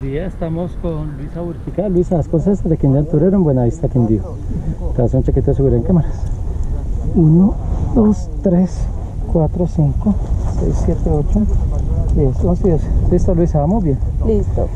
día estamos con Luisa Burquica. Luisa, las cosas de Quindío Alturero en Buenavista, Quindío. Te das un chequete de seguridad en cámaras. 1, 2, 3, 4, 5, 6, 7, 8, 10, 11 y 12. Listo, Luisa, vamos bien. Listo.